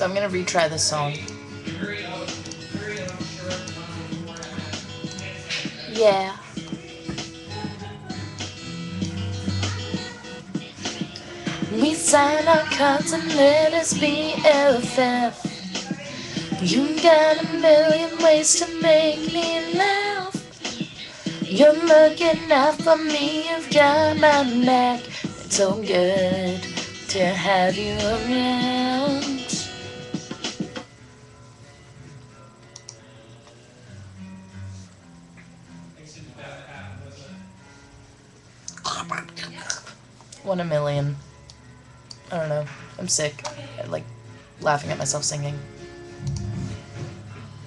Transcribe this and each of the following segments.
So I'm gonna retry this song. Yeah. We sign our cards and let us be BFF. You got a million ways to make me laugh. You're looking out for me, you've got my back. It's so good to have you around. One a million. I don't know. I'm sick. I like laughing at myself singing.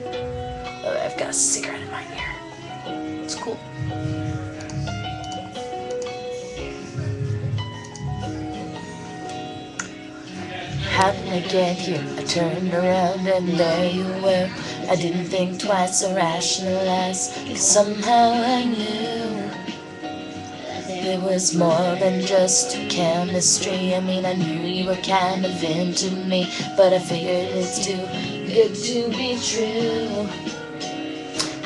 Oh, I've got a cigarette in my ear. It's cool. Happened again here. I turned around and there you were. I didn't think twice or rationalize, cause somehow I knew. It was more than just chemistry. I mean, I knew you were kind of into me, but I figured it's too good to be true.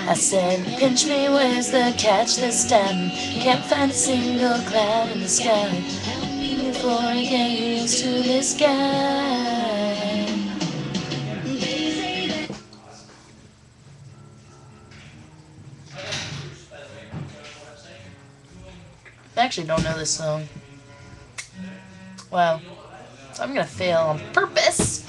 I said, pinch me, where's the catch this time? Can't find a single cloud in the sky. Help me before I get used to this guy. I actually don't know this song. Wow. So I'm gonna fail on purpose.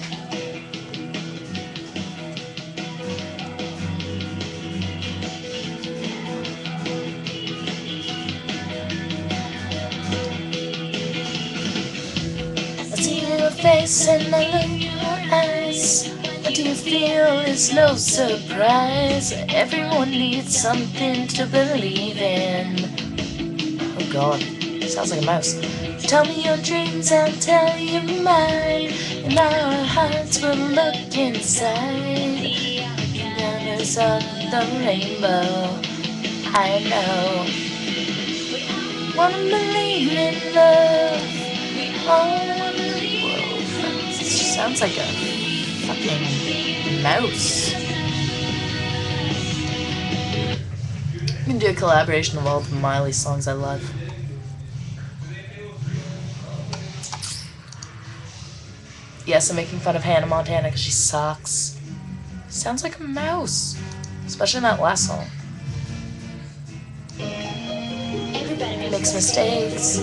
I see your face and I look your eyes. What do you feel is no surprise. Everyone needs something to believe in. Oh god, sounds like a mouse. Tell me your dreams, I'll tell you mine. And our hearts will look inside. Colors of the rainbow, I know. We wanna believe in love. Oh. Sounds like a fucking mouse. Do a collaboration of all the Miley songs I love. Yes, I'm making fun of Hannah Montana because she sucks. Sounds like a mouse. Especially in that last song. Everybody Makes mistakes.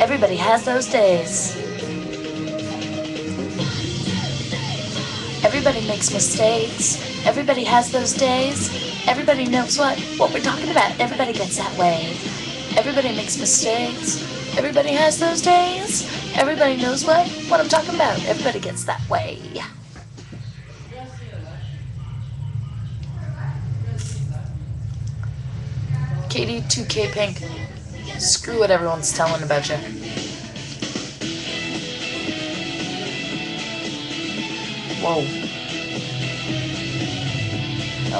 Everybody has those days. Everybody makes mistakes. Everybody has those days. Everybody knows what what we're talking about. Everybody gets that way. Everybody makes mistakes. Everybody has those days. Everybody knows what what I'm talking about. Everybody gets that way. Katie 2K Pink. Screw what everyone's telling about you. Whoa.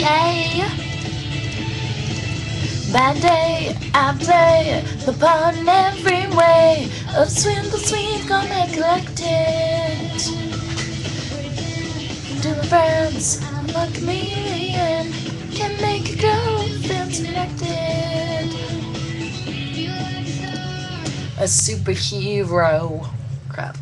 Yay! By day I play in every way of swindle sweet gonna collect it. To my friends, I'm a chameleon, can make a girl feel connected. A superhero. Crap.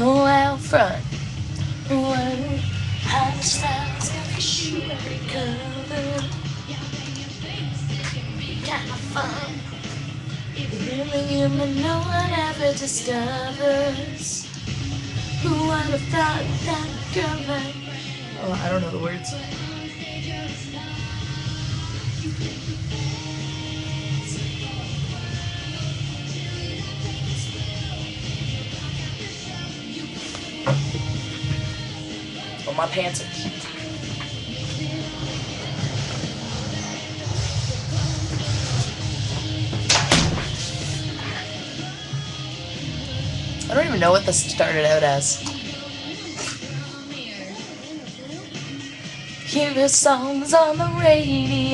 Limo out front. What? Hot styles got the shoe covered. fun. Really human, no one ever discovers. Who would have thought that girl? Oh, I don't know the words. Oh, my pants are. I don't even know what this started out as. Hear the songs on the radio.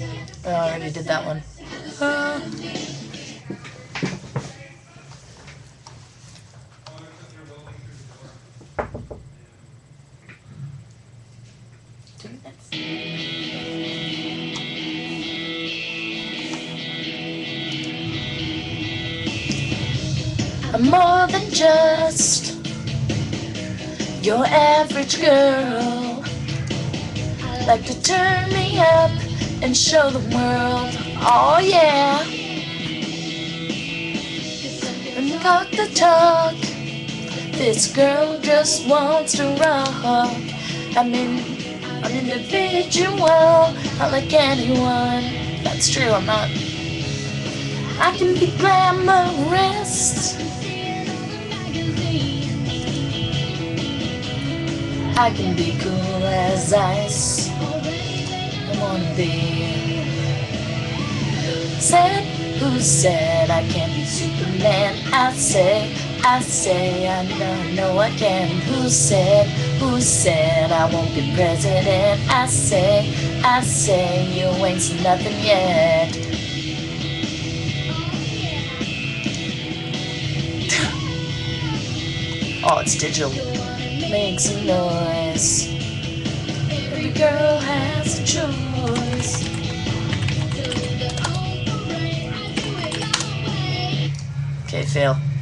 I already did that one. Uh. I'm more than just your average girl. Like to turn me up and show the world, oh yeah. And talk the talk. This girl just wants to rock. I'm in, I'm individual, not like anyone. That's true, I'm not. I can be glamorous. I can be cool as ice. Said, who said I can't be Superman? I say, I say, I know, no, I can. Who said, who said I won't be president? I say, I say, you ain't seen nothing yet. Oh, it's digital. Make some noise. Every girl has a choice. Okay, fail.